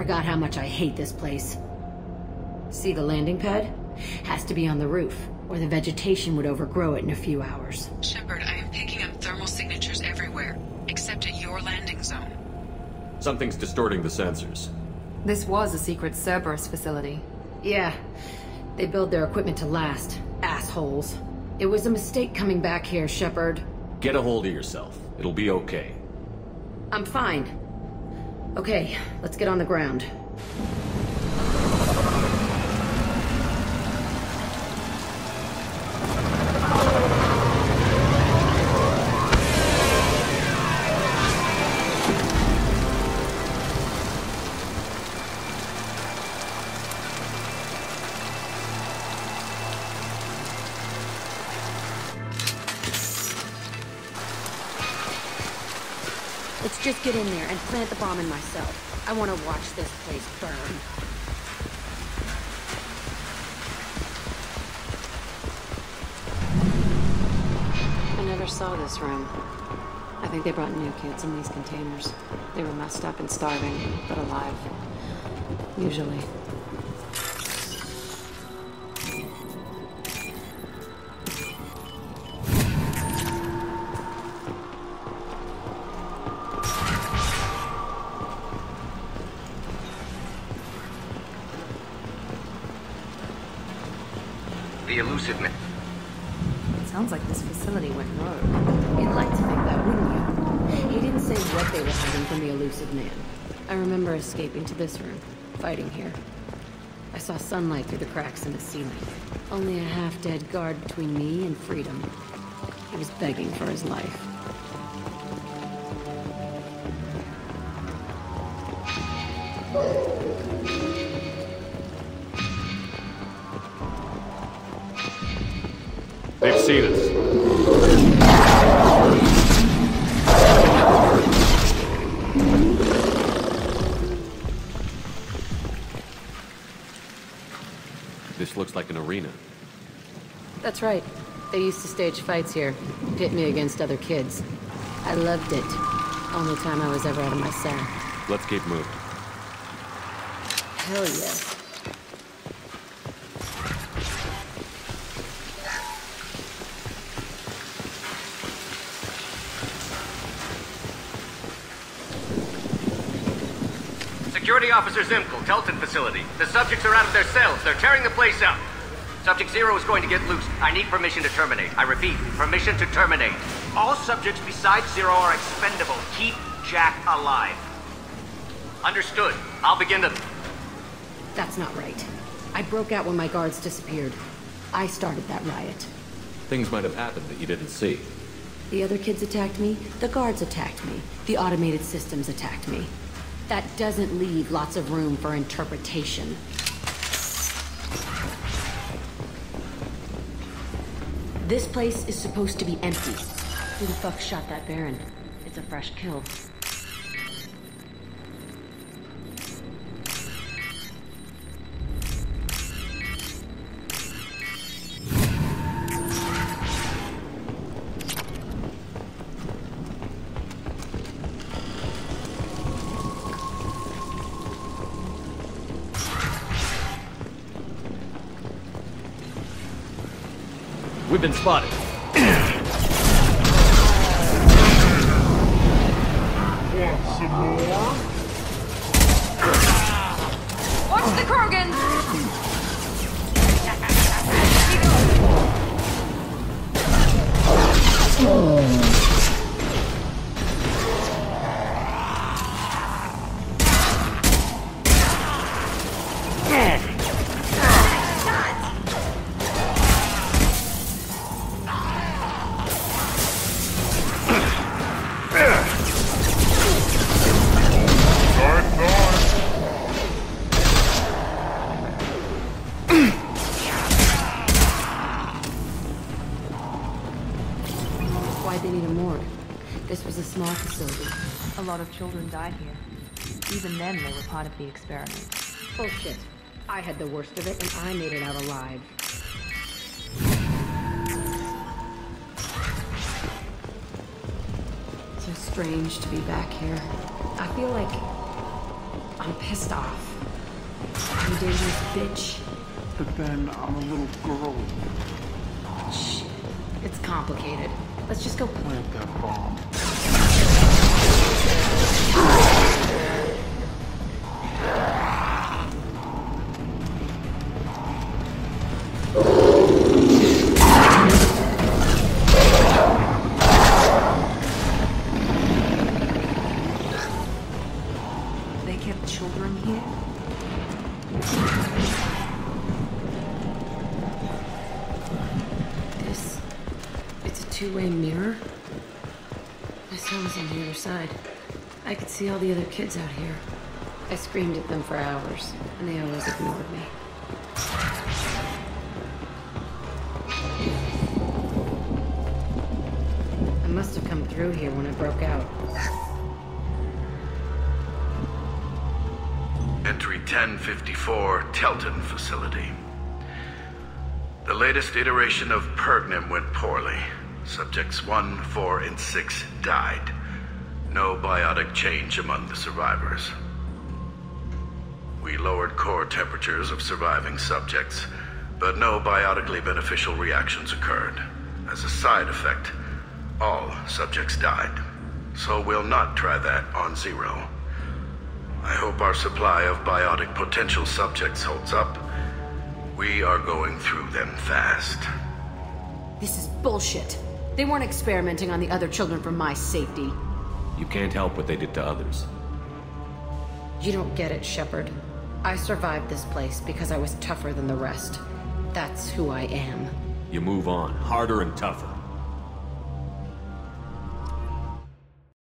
forgot how much I hate this place. See the landing pad? Has to be on the roof, or the vegetation would overgrow it in a few hours. Shepard, I am picking up thermal signatures everywhere, except at your landing zone. Something's distorting the sensors. This was a secret Cerberus facility. Yeah, they build their equipment to last. Assholes. It was a mistake coming back here, Shepard. Get a hold of yourself. It'll be okay. I'm fine. Okay, let's get on the ground. Let's just get in there and plant the bomb in myself. I want to watch this place burn. I never saw this room. I think they brought new kids in these containers. They were messed up and starving, but alive. Usually. The Illusive Man. It sounds like this facility went rogue. You'd like to think that, wouldn't you? He didn't say what they were hiding from the Illusive Man. I remember escaping to this room, fighting here. I saw sunlight through the cracks in the ceiling. Only a half-dead guard between me and freedom. He was begging for his life. They've an arena. That's right. They used to stage fights here, pit me against other kids. I loved it. Only time I was ever out of my cell. Let's keep moving. Hell yeah. Security Officer Zimkel, Teltin facility. The subjects are out of their cells. They're tearing the place up. Subject Zero is going to get loose. I need permission to terminate. I repeat, permission to terminate. All subjects besides Zero are expendable. Keep Jack alive. Understood. I'll begin to... That's not right. I broke out when my guards disappeared. I started that riot. Things might have happened that you didn't see. The other kids attacked me, the guards attacked me, the automated systems attacked me. That doesn't leave lots of room for interpretation. This place is supposed to be empty. Who the fuck shot that varren? It's a fresh kill. We've been spotted. Watch the Krogans! Why'd oh. They need a morgue? This was a small facility. A lot of children died here. Even then, they were part of the experiment. Oh, Bullshit. I had the worst of it, and I made it out alive. So strange to be back here. I feel like I'm pissed off. I'm a dangerous bitch. But then I'm a little girl. Shit. It's complicated. Let's just go Plant that bomb. It's a two way mirror. My son was on the other side. I could see all the other kids out here. I screamed at them for hours, and they always ignored me. I must have come through here when I broke out. Entry 1054, Teltin facility. The latest iteration of Pergnim went poorly. Subjects 1, 4, and 6 died. No biotic change among the survivors. We lowered core temperatures of surviving subjects, but no biotically beneficial reactions occurred. As a side effect, all subjects died. So we'll not try that on Zero. I hope our supply of biotic potential subjects holds up. We are going through them fast. This is bullshit. They weren't experimenting on the other children for my safety. You can't help what they did to others. You don't get it, Shepard. I survived this place because I was tougher than the rest. That's who I am. You move on, harder and tougher.